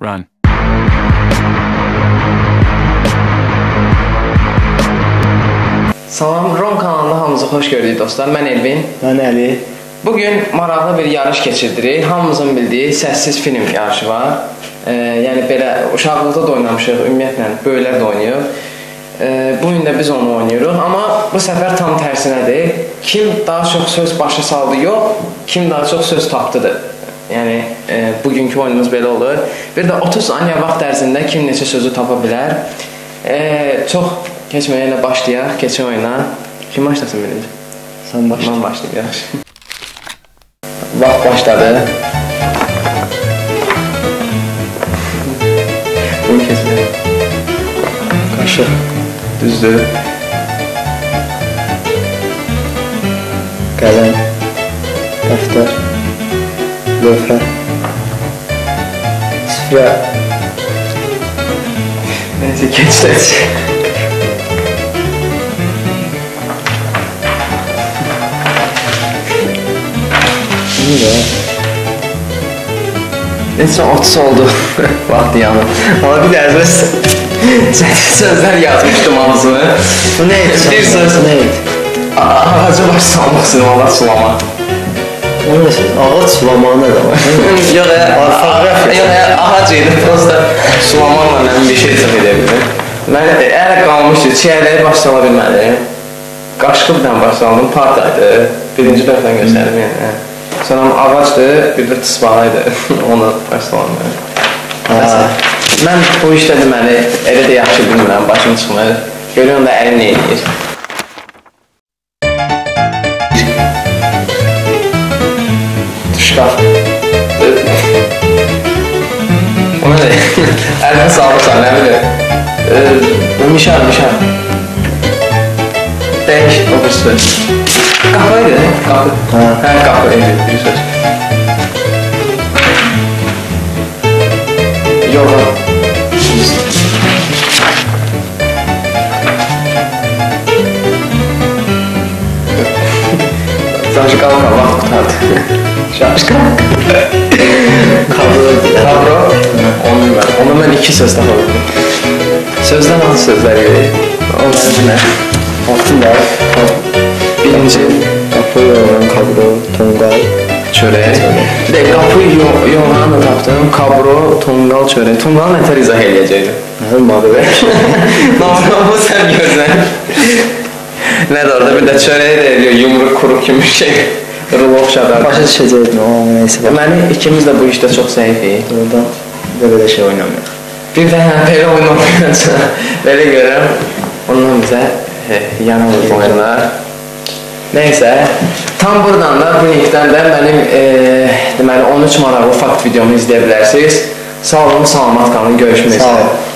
Run. Salam, Ron kanalında hamınızı xoş gördük dostlar. Mən Elvin. Mən Əli. Bu gün maraqlı bir yarış keçirdirik. Hamımızın bildiyi səssiz film yarışı var. E, yəni belə uşaqlıqda da oynamışıq, ümumiyyətlə böyüklər də oynayır. E, bu gün də biz onu oynayırıq, amma bu səfər tam tərsinədir. Kim daha çox söz başa saldı, yox, kim daha çox söz tapdıdır. Yəni e, bugünkü oyunumuz belə olur. Bir də 30 saniyə vaxt ərzində kim neçə sözü tapa bilər. E, çox keçməyə ilə başlayaq, keçin oyuna. Kim başlasın birinci? Sən başla. Ben başlayayım yaxşı. Vaxt başladı. Bunu kesmək. Qaşıq. Düzdür. Qələm. Dəftər. Lövhə. Süfrə. Neyse keçək. İyi də. Neyse 30 oldu. Vaxt yanım. Valla bir də əzbəs sözlər yazmışdım hamısını. Bu nə idi? Bir söz. İdi? Ağaca baş salmaq istedim, Allah sulama. Söz? Ağac sulamağı nə demək? Yox, e, Orfoqrafiya. yox, e, ağac idi. Prosta sulamaqla mən bir şey izah edə bildim. Mən e, ələ qalmışdı, çiyərləri başlala bilmədim. Qaşqıbla başladım, partaydı. Birinci dəfə göstərdim yəni. hə. Sonra ağacdı, bir də tısbağaydı. Onu başlamadım. Ha. Mən bu işdə deməli elə də yaxşı bilmirəm, başım çıxmır. Görürəm də əlim nə edir. Şkaf. O nə? Əlimə salmışsan, nə bilir? Ee, mişar, mişar. Dəyiş, o bir söz. Qapıydı, qapı. Ha. Hə, qapı, evet, bir söz. Yox, Zajqalma, vaxt qutardı. Zajqalma. Kablo. Kabro. Onu bilmirəm. Onu mən iki söz tapa bildim. Sözdən hansı sözlər verir? Onları nə? Altın da. Birinci Qapı yoran kablo. Tonqal. çörək. Bir də qapı yo- yoğuranı da tapdım. Kabro, tonqal çörək. Tonqal nə tər izah? Nə olmadı be? Normal bu sən görsən. Nədir orada bir də çörək də eləyir, yumruq kuru kimi şey. Rulo oxşadar. Başa düşəcəkdim. O nəysə. bax. Deməli ikimiz də bu işdə çox zəifik. Oradan belə şey oynamıyor. Bir də hə, belə oyun oynayacaq. Belə görəm. Ondan bizə yanılır oyunlar. Neysə, tam buradan da bu linkdən də mənim e, deməli 13 maraqlı fakt videomu izləyə bilərsiniz. Sağ olun, salamat qalın, görüşmək Sağ üzrə. ol.